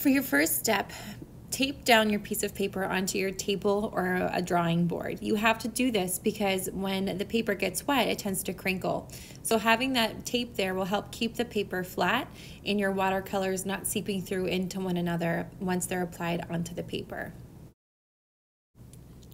For your first step, tape down your piece of paper onto your table or a drawing board. You have to do this because when the paper gets wet, it tends to crinkle. So having that tape there will help keep the paper flat and your watercolors not seeping through into one another once they're applied onto the paper.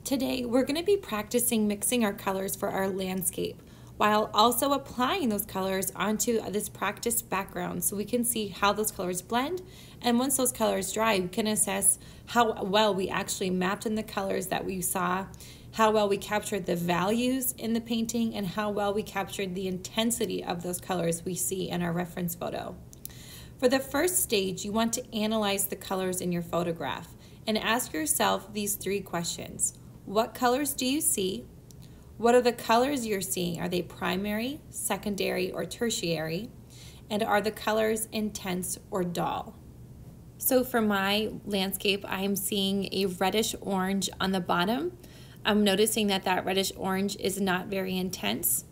Today, we're going to be practicing mixing our colors for our landscape while also applying those colors onto this practice background so we can see how those colors blend. And once those colors dry, we can assess how well we actually mapped in the colors that we saw, how well we captured the values in the painting, and how well we captured the intensity of those colors we see in our reference photo. For the first stage, you want to analyze the colors in your photograph and ask yourself these three questions. What colors do you see? What are the colors you're seeing? Are they primary, secondary, or tertiary? And are the colors intense or dull? So for my landscape, I'm seeing a reddish orange on the bottom. I'm noticing that that reddish orange is not very intense.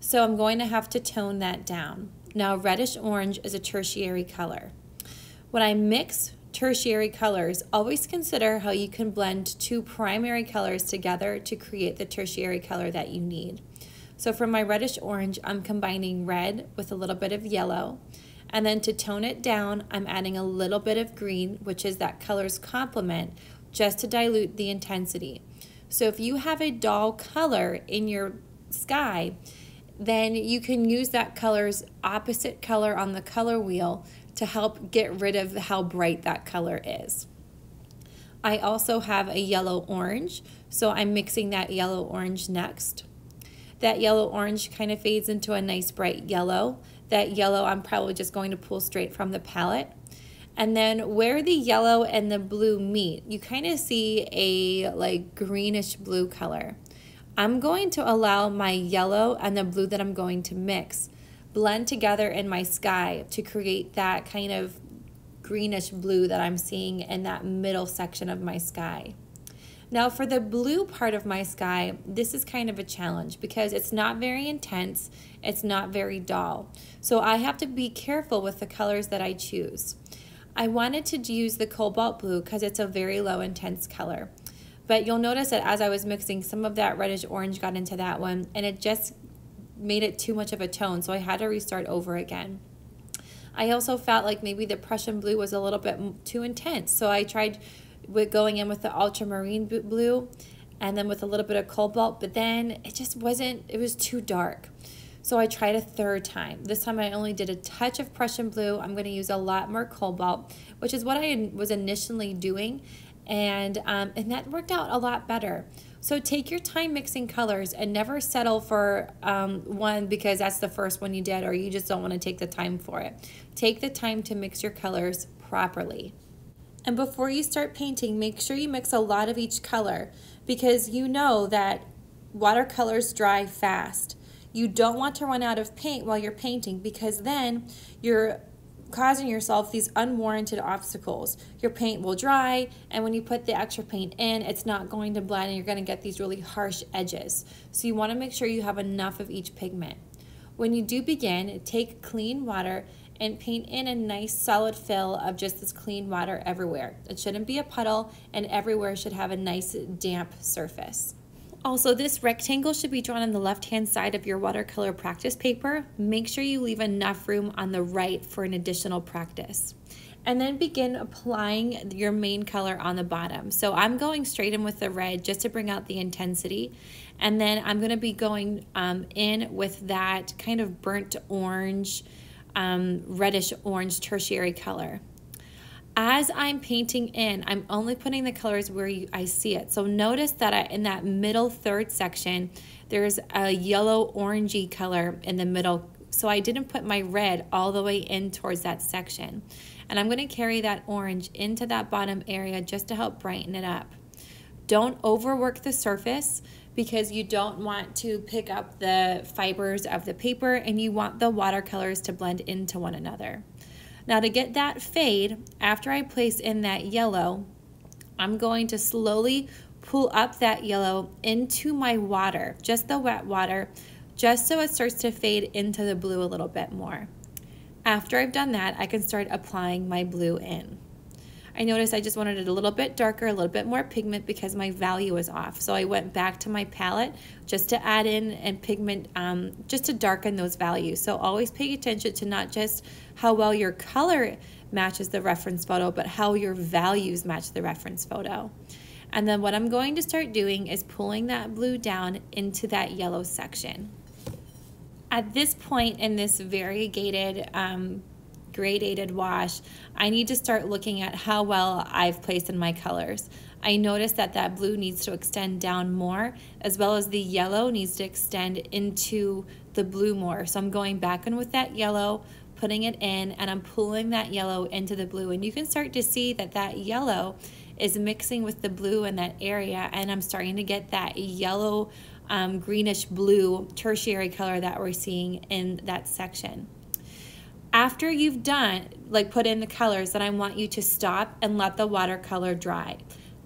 So I'm going to have to tone that down. Now reddish orange is a tertiary color. When I mix tertiary colors, always consider how you can blend two primary colors together to create the tertiary color that you need. So for my reddish orange, I'm combining red with a little bit of yellow. And then to tone it down, I'm adding a little bit of green, which is that color's complement, just to dilute the intensity. So if you have a dull color in your sky, then you can use that color's opposite color on the color wheel to help get rid of how bright that color is. I also have a yellow orange, so I'm mixing that yellow orange next. That yellow orange kind of fades into a nice bright yellow. That yellow I'm probably just going to pull straight from the palette. And then where the yellow and the blue meet, you kind of see a like greenish blue color. I'm going to allow my yellow and the blue that I'm going to mix blend together in my sky to create that kind of greenish blue that I'm seeing in that middle section of my sky. Now for the blue part of my sky, this is kind of a challenge because it's not very intense, it's not very dull. So I have to be careful with the colors that I choose. I wanted to use the cobalt blue because it's a very low intense color. But you'll notice that as I was mixing, some of that reddish orange got into that one and it just made it too much of a tone, so I had to restart over again. I also felt like maybe the Prussian blue was a little bit too intense, so I tried with going in with the ultramarine blue and then with a little bit of cobalt, but then it just wasn't, it was too dark. So I tried a third time. This time I only did a touch of Prussian blue. I'm going to use a lot more cobalt, which is what I was initially doing, and um, and that worked out a lot better. So take your time mixing colors and never settle for um, one because that's the first one you did or you just don't want to take the time for it. Take the time to mix your colors properly. And before you start painting, make sure you mix a lot of each color because you know that watercolors dry fast. You don't want to run out of paint while you're painting because then you're causing yourself these unwarranted obstacles. Your paint will dry, and when you put the extra paint in, it's not going to blend, and you're going to get these really harsh edges. So you want to make sure you have enough of each pigment. When you do begin, take clean water and paint in a nice solid fill of just this clean water everywhere. It shouldn't be a puddle, and everywhere should have a nice damp surface. Also, this rectangle should be drawn on the left-hand side of your watercolor practice paper. Make sure you leave enough room on the right for an additional practice. And then begin applying your main color on the bottom. So I'm going straight in with the red just to bring out the intensity. And then I'm gonna be going um, in with that kind of burnt orange, um, reddish orange tertiary color as I'm painting in, I'm only putting the colors where you, I see it. So notice that I, in that middle third section, there's a yellow orangey color in the middle. So I didn't put my red all the way in towards that section. And I'm gonna carry that orange into that bottom area just to help brighten it up. Don't overwork the surface because you don't want to pick up the fibers of the paper and you want the watercolors to blend into one another. Now to get that fade, after I place in that yellow, I'm going to slowly pull up that yellow into my water, just the wet water, just so it starts to fade into the blue a little bit more. After I've done that, I can start applying my blue in. I noticed I just wanted it a little bit darker, a little bit more pigment because my value was off. So I went back to my palette just to add in and pigment, um, just to darken those values. So always pay attention to not just how well your color matches the reference photo, but how your values match the reference photo. And then what I'm going to start doing is pulling that blue down into that yellow section. At this point in this variegated um, gradated wash, I need to start looking at how well I've placed in my colors. I notice that that blue needs to extend down more as well as the yellow needs to extend into the blue more. So I'm going back in with that yellow, putting it in and I'm pulling that yellow into the blue and you can start to see that that yellow is mixing with the blue in that area and I'm starting to get that yellow um, greenish blue tertiary color that we're seeing in that section. After you've done, like put in the colors, then I want you to stop and let the watercolor dry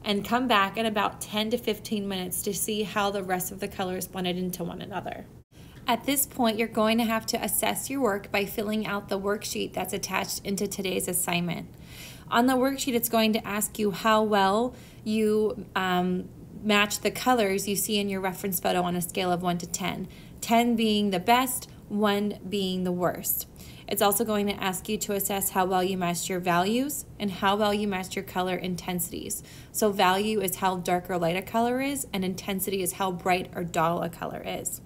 and come back in about 10 to 15 minutes to see how the rest of the colors blended into one another. At this point, you're going to have to assess your work by filling out the worksheet that's attached into today's assignment. On the worksheet, it's going to ask you how well you um, match the colors you see in your reference photo on a scale of 1 to 10, 10 being the best, 1 being the worst. It's also going to ask you to assess how well you matched your values and how well you matched your color intensities. So value is how dark or light a color is, and intensity is how bright or dull a color is.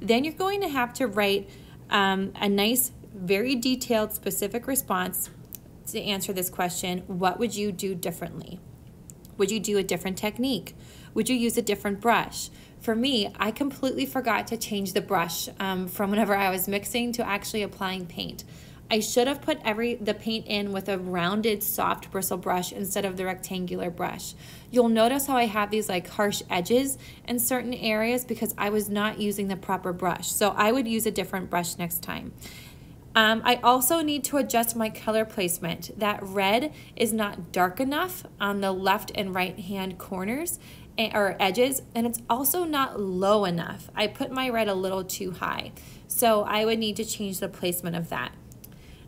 Then you're going to have to write um, a nice, very detailed, specific response to answer this question, what would you do differently? Would you do a different technique? Would you use a different brush? For me, I completely forgot to change the brush um, from whenever I was mixing to actually applying paint. I should have put every the paint in with a rounded soft bristle brush instead of the rectangular brush. You'll notice how I have these like harsh edges in certain areas because I was not using the proper brush. So I would use a different brush next time. Um, I also need to adjust my color placement. That red is not dark enough on the left and right hand corners or edges, and it's also not low enough. I put my red a little too high, so I would need to change the placement of that.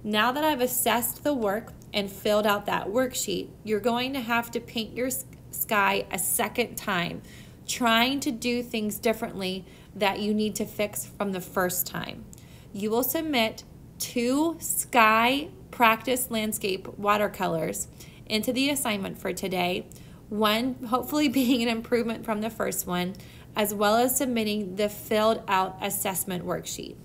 Now that I've assessed the work and filled out that worksheet, you're going to have to paint your sky a second time, trying to do things differently that you need to fix from the first time. You will submit two sky practice landscape watercolors into the assignment for today. One hopefully being an improvement from the first one, as well as submitting the filled out assessment worksheet.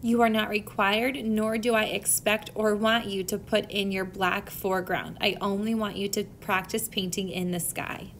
You are not required, nor do I expect or want you to put in your black foreground. I only want you to practice painting in the sky.